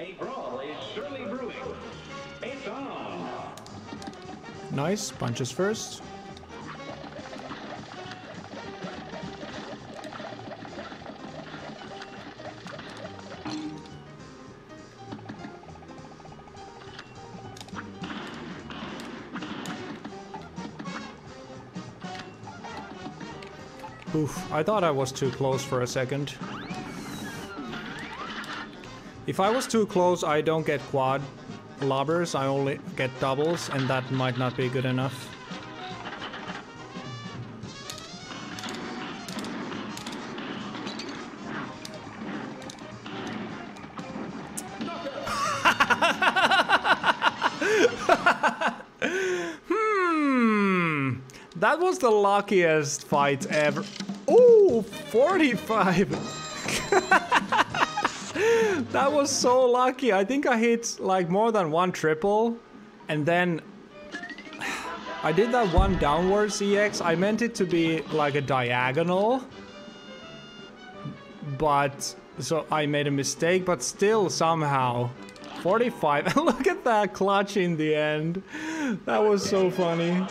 A brawl is surely brewing. It's on. Nice. Punches first. Oof, I thought I was too close for a second. If I was too close, I don't get quad lobbers, I only get doubles, and that might not be good enough. hmm, that was the luckiest fight ever. Ooh, 45. that was so lucky. I think I hit like more than one triple. And then I did that one downwards EX. I meant it to be like a diagonal. But so I made a mistake, but still somehow 45. Look at that clutch in the end. That was so funny.